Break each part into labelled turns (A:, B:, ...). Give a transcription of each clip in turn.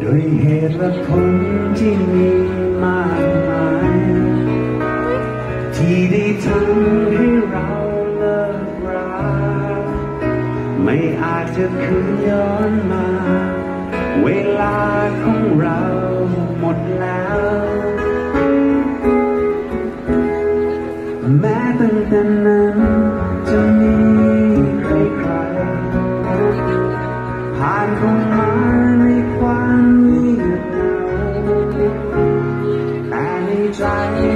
A: โดยเหตุและผลที่มีมากมาย ที่ได้ทำให้เราเลิกราไม่อาจจะคืนย้อนมา เวลาขง driving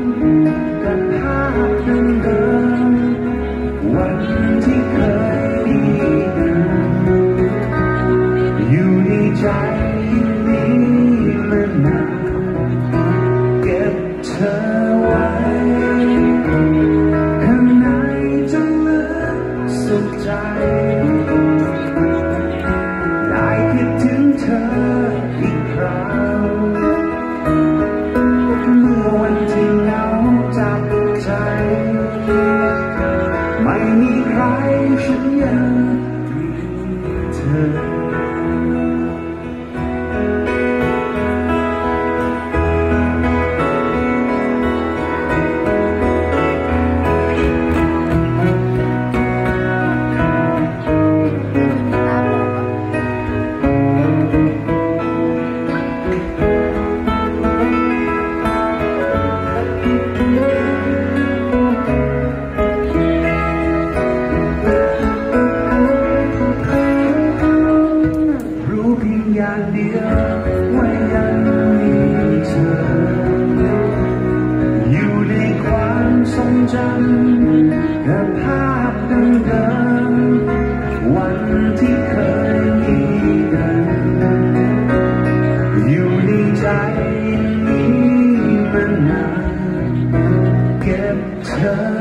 A: 你还是远。